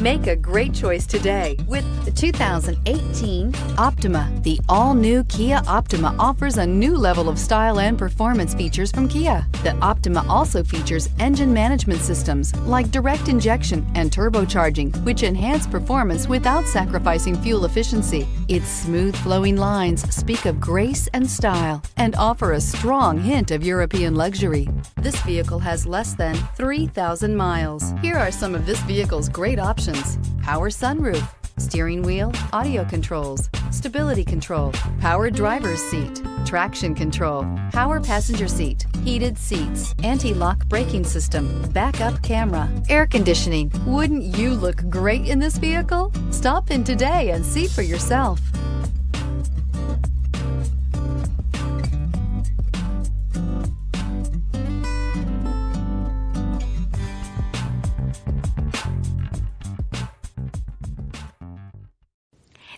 Make a great choice today with the 2018 Optima. The all-new Kia Optima offers a new level of style and performance features from Kia. The Optima also features engine management systems like direct injection and turbocharging, which enhance performance without sacrificing fuel efficiency. Its smooth flowing lines speak of grace and style and offer a strong hint of European luxury. This vehicle has less than 3,000 miles. Here are some of this vehicle's great options. Power sunroof, steering wheel, audio controls, stability control, power driver's seat, traction control, power passenger seat, heated seats, anti-lock braking system, backup camera, air conditioning. Wouldn't you look great in this vehicle? Stop in today and see for yourself.